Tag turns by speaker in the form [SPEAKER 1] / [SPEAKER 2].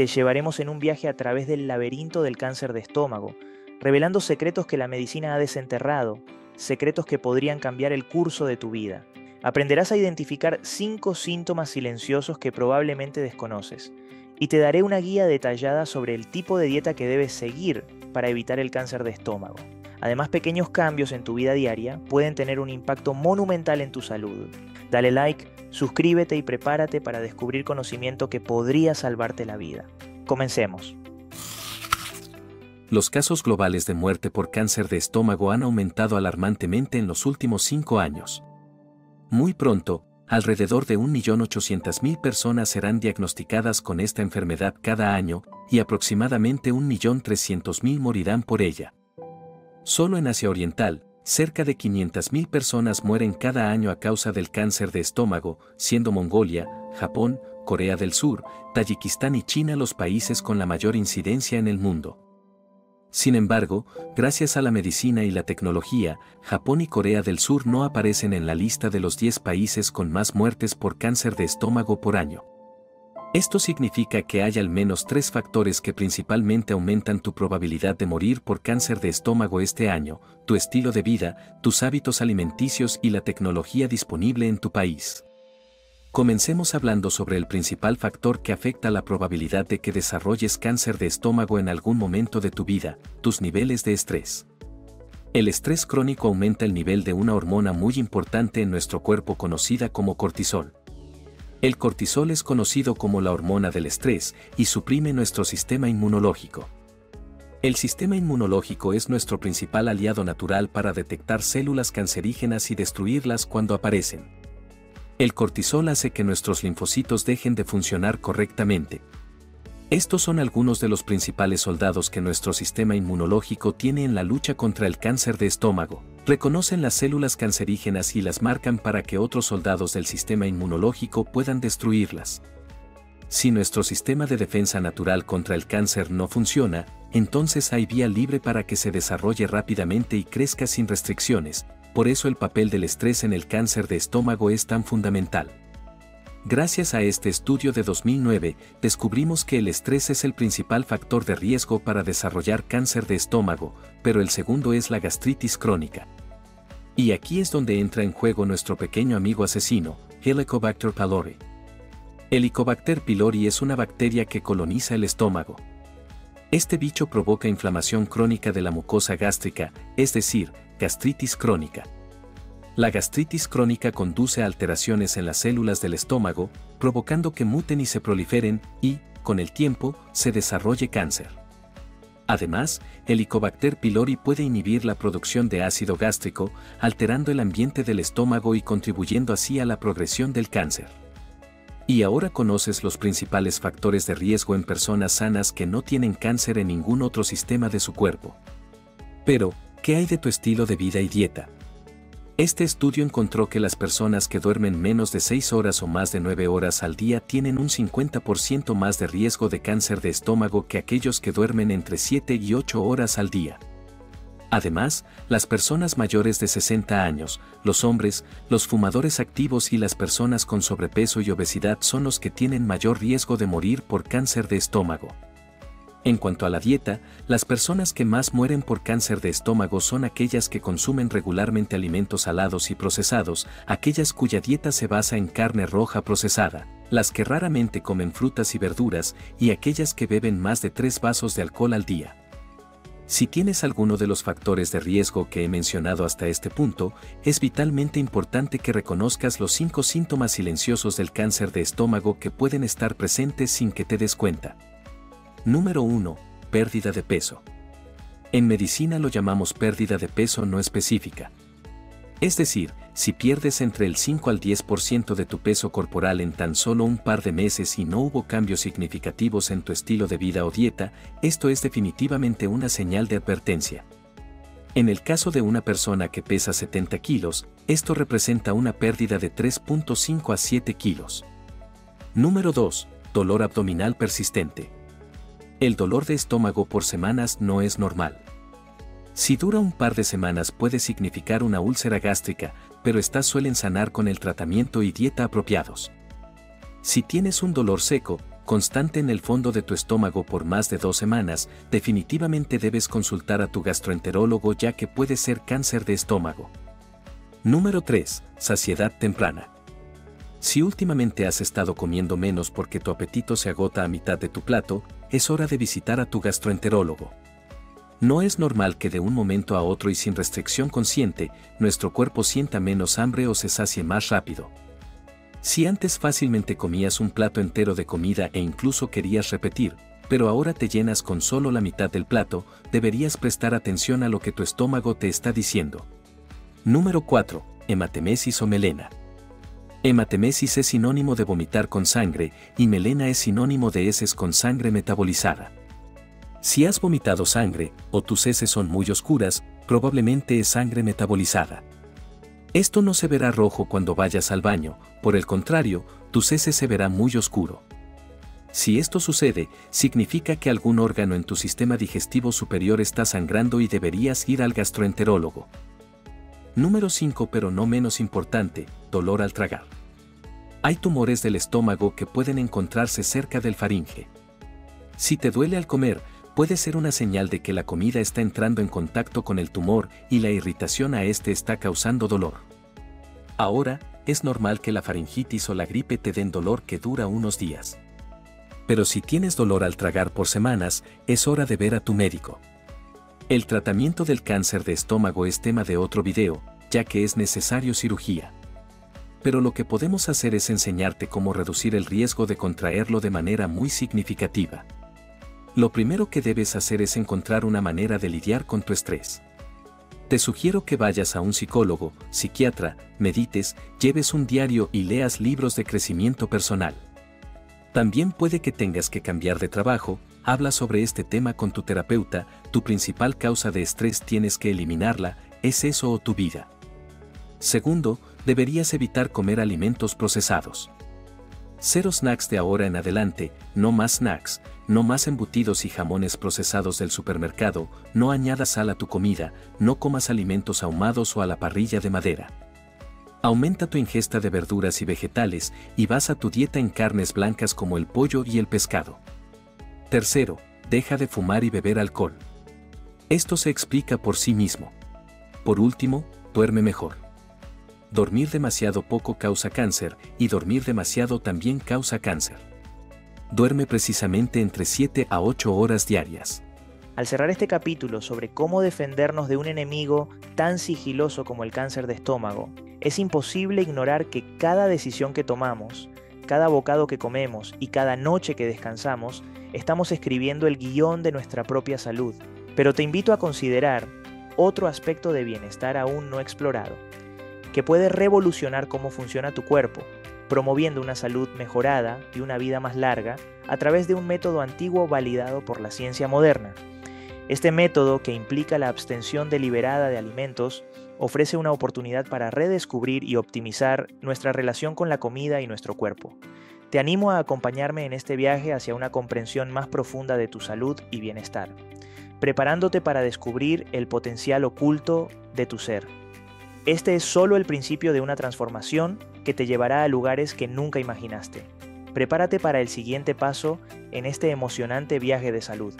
[SPEAKER 1] te llevaremos en un viaje a través del laberinto del cáncer de estómago, revelando secretos que la medicina ha desenterrado, secretos que podrían cambiar el curso de tu vida. Aprenderás a identificar cinco síntomas silenciosos que probablemente desconoces, y te daré una guía detallada sobre el tipo de dieta que debes seguir para evitar el cáncer de estómago. Además, pequeños cambios en tu vida diaria pueden tener un impacto monumental en tu salud. Dale like, suscríbete y prepárate para descubrir conocimiento que podría salvarte la vida. Comencemos.
[SPEAKER 2] Los casos globales de muerte por cáncer de estómago han aumentado alarmantemente en los últimos cinco años. Muy pronto, alrededor de 1.800.000 personas serán diagnosticadas con esta enfermedad cada año y aproximadamente 1.300.000 morirán por ella. Solo en Asia Oriental, cerca de 500.000 personas mueren cada año a causa del cáncer de estómago, siendo Mongolia, Japón, Corea del Sur, Tayikistán y China los países con la mayor incidencia en el mundo. Sin embargo, gracias a la medicina y la tecnología, Japón y Corea del Sur no aparecen en la lista de los 10 países con más muertes por cáncer de estómago por año. Esto significa que hay al menos tres factores que principalmente aumentan tu probabilidad de morir por cáncer de estómago este año, tu estilo de vida, tus hábitos alimenticios y la tecnología disponible en tu país. Comencemos hablando sobre el principal factor que afecta la probabilidad de que desarrolles cáncer de estómago en algún momento de tu vida, tus niveles de estrés. El estrés crónico aumenta el nivel de una hormona muy importante en nuestro cuerpo conocida como cortisol. El cortisol es conocido como la hormona del estrés y suprime nuestro sistema inmunológico. El sistema inmunológico es nuestro principal aliado natural para detectar células cancerígenas y destruirlas cuando aparecen. El cortisol hace que nuestros linfocitos dejen de funcionar correctamente, estos son algunos de los principales soldados que nuestro sistema inmunológico tiene en la lucha contra el cáncer de estómago. Reconocen las células cancerígenas y las marcan para que otros soldados del sistema inmunológico puedan destruirlas. Si nuestro sistema de defensa natural contra el cáncer no funciona, entonces hay vía libre para que se desarrolle rápidamente y crezca sin restricciones, por eso el papel del estrés en el cáncer de estómago es tan fundamental. Gracias a este estudio de 2009, descubrimos que el estrés es el principal factor de riesgo para desarrollar cáncer de estómago, pero el segundo es la gastritis crónica. Y aquí es donde entra en juego nuestro pequeño amigo asesino, Helicobacter pylori. Helicobacter pylori es una bacteria que coloniza el estómago. Este bicho provoca inflamación crónica de la mucosa gástrica, es decir, gastritis crónica. La gastritis crónica conduce a alteraciones en las células del estómago, provocando que muten y se proliferen y, con el tiempo, se desarrolle cáncer. Además, el Helicobacter pylori puede inhibir la producción de ácido gástrico, alterando el ambiente del estómago y contribuyendo así a la progresión del cáncer. Y ahora conoces los principales factores de riesgo en personas sanas que no tienen cáncer en ningún otro sistema de su cuerpo. Pero, ¿qué hay de tu estilo de vida y dieta? Este estudio encontró que las personas que duermen menos de 6 horas o más de 9 horas al día tienen un 50% más de riesgo de cáncer de estómago que aquellos que duermen entre 7 y 8 horas al día. Además, las personas mayores de 60 años, los hombres, los fumadores activos y las personas con sobrepeso y obesidad son los que tienen mayor riesgo de morir por cáncer de estómago. En cuanto a la dieta, las personas que más mueren por cáncer de estómago son aquellas que consumen regularmente alimentos salados y procesados, aquellas cuya dieta se basa en carne roja procesada, las que raramente comen frutas y verduras y aquellas que beben más de tres vasos de alcohol al día. Si tienes alguno de los factores de riesgo que he mencionado hasta este punto, es vitalmente importante que reconozcas los cinco síntomas silenciosos del cáncer de estómago que pueden estar presentes sin que te des cuenta. Número 1. Pérdida de peso. En medicina lo llamamos pérdida de peso no específica. Es decir, si pierdes entre el 5 al 10% de tu peso corporal en tan solo un par de meses y no hubo cambios significativos en tu estilo de vida o dieta, esto es definitivamente una señal de advertencia. En el caso de una persona que pesa 70 kilos, esto representa una pérdida de 3.5 a 7 kilos. Número 2. Dolor abdominal persistente. El dolor de estómago por semanas no es normal. Si dura un par de semanas puede significar una úlcera gástrica, pero estas suelen sanar con el tratamiento y dieta apropiados. Si tienes un dolor seco, constante en el fondo de tu estómago por más de dos semanas, definitivamente debes consultar a tu gastroenterólogo ya que puede ser cáncer de estómago. Número 3. Saciedad temprana. Si últimamente has estado comiendo menos porque tu apetito se agota a mitad de tu plato, es hora de visitar a tu gastroenterólogo. No es normal que de un momento a otro y sin restricción consciente, nuestro cuerpo sienta menos hambre o se sacie más rápido. Si antes fácilmente comías un plato entero de comida e incluso querías repetir, pero ahora te llenas con solo la mitad del plato, deberías prestar atención a lo que tu estómago te está diciendo. Número 4. Hematemesis o melena. Hematemesis es sinónimo de vomitar con sangre y melena es sinónimo de heces con sangre metabolizada. Si has vomitado sangre o tus heces son muy oscuras, probablemente es sangre metabolizada. Esto no se verá rojo cuando vayas al baño, por el contrario, tus heces se verá muy oscuro. Si esto sucede, significa que algún órgano en tu sistema digestivo superior está sangrando y deberías ir al gastroenterólogo. Número 5 pero no menos importante, dolor al tragar. Hay tumores del estómago que pueden encontrarse cerca del faringe. Si te duele al comer, puede ser una señal de que la comida está entrando en contacto con el tumor y la irritación a este está causando dolor. Ahora, es normal que la faringitis o la gripe te den dolor que dura unos días. Pero si tienes dolor al tragar por semanas, es hora de ver a tu médico. El tratamiento del cáncer de estómago es tema de otro video, ya que es necesario cirugía. Pero lo que podemos hacer es enseñarte cómo reducir el riesgo de contraerlo de manera muy significativa. Lo primero que debes hacer es encontrar una manera de lidiar con tu estrés. Te sugiero que vayas a un psicólogo, psiquiatra, medites, lleves un diario y leas libros de crecimiento personal. También puede que tengas que cambiar de trabajo, habla sobre este tema con tu terapeuta, tu principal causa de estrés tienes que eliminarla, es eso o tu vida. Segundo, deberías evitar comer alimentos procesados. Cero snacks de ahora en adelante, no más snacks, no más embutidos y jamones procesados del supermercado, no añadas sal a tu comida, no comas alimentos ahumados o a la parrilla de madera. Aumenta tu ingesta de verduras y vegetales y basa tu dieta en carnes blancas como el pollo y el pescado. Tercero, deja de fumar y beber alcohol. Esto se explica por sí mismo. Por último, duerme mejor. Dormir demasiado poco causa cáncer y dormir demasiado también causa cáncer. Duerme precisamente entre 7 a 8 horas diarias.
[SPEAKER 1] Al cerrar este capítulo sobre cómo defendernos de un enemigo tan sigiloso como el cáncer de estómago, es imposible ignorar que cada decisión que tomamos, cada bocado que comemos y cada noche que descansamos estamos escribiendo el guion de nuestra propia salud. Pero te invito a considerar otro aspecto de bienestar aún no explorado, que puede revolucionar cómo funciona tu cuerpo, promoviendo una salud mejorada y una vida más larga a través de un método antiguo validado por la ciencia moderna. Este método, que implica la abstención deliberada de alimentos, ofrece una oportunidad para redescubrir y optimizar nuestra relación con la comida y nuestro cuerpo. Te animo a acompañarme en este viaje hacia una comprensión más profunda de tu salud y bienestar, preparándote para descubrir el potencial oculto de tu ser. Este es solo el principio de una transformación que te llevará a lugares que nunca imaginaste. Prepárate para el siguiente paso en este emocionante viaje de salud.